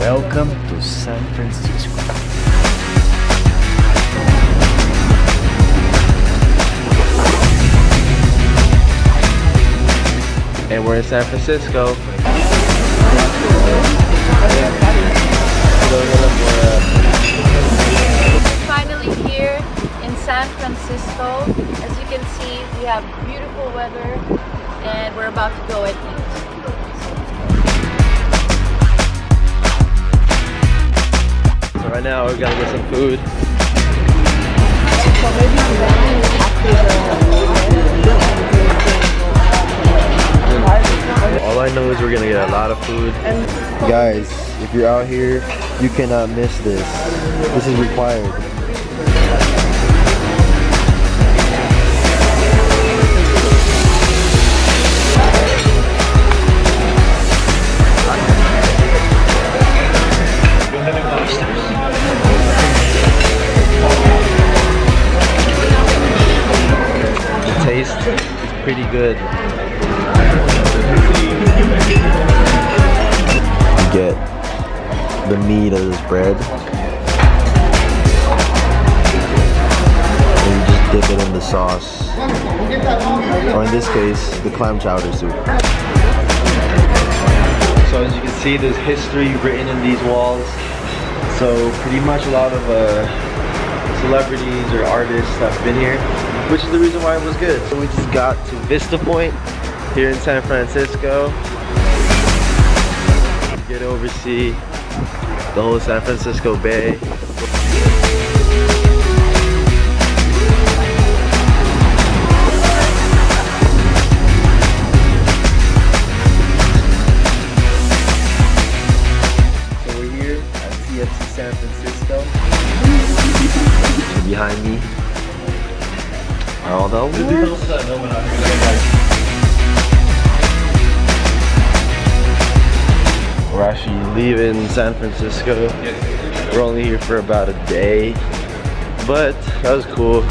Welcome to San Francisco. And we're in San Francisco. finally here in San Francisco. As you can see, we have beautiful weather and we're about to go and eat. Right now we're gonna get some food. All I know is we're gonna get a lot of food. Guys, if you're out here, you cannot miss this. This is required. Is pretty good. You get the meat of this bread. And you just dip it in the sauce. Or in this case, the clam chowder soup. So as you can see, there's history written in these walls. So pretty much a lot of uh, celebrities or artists have been here, which is the reason why it was good. So we just got to Vista Point here in San Francisco. Get oversee the whole San Francisco Bay. So we're here at TFC San Francisco. Behind me all the. We're actually leaving San Francisco. We're only here for about a day, but that was cool.